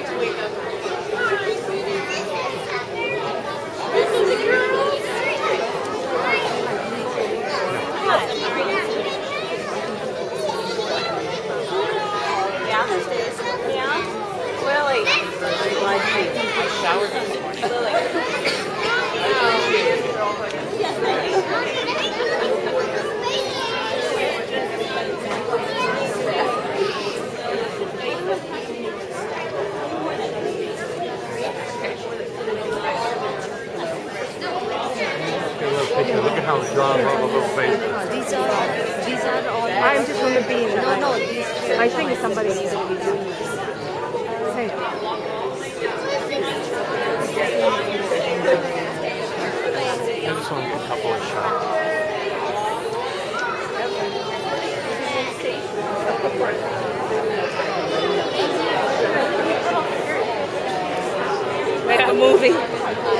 like to wake up. Yeah. Well, like, I'm glad you didn't shower this morning. Look at how drawn all the little faces. Oh, these are these are all. I'm just want to be No, no. These I think somebody's going to be doing this. Hey. I just want a couple of shots. Like a movie.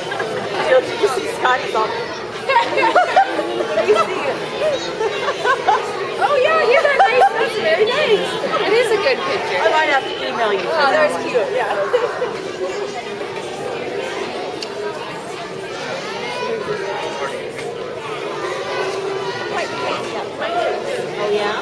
you see Scott's on? Oh yeah, yeah, that nice. That's very nice. It is a good picture. I might have to email you. Oh, that was cute. Yeah. Oh yeah.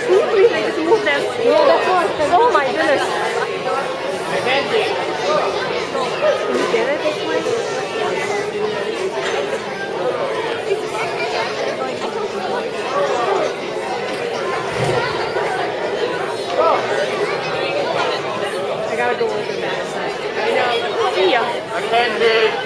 Can you believe they just moved them? Oh my goodness. Can you get it this way? I gotta go over that side. I know. See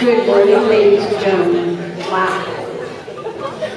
Good morning, ladies and gentlemen. Wow.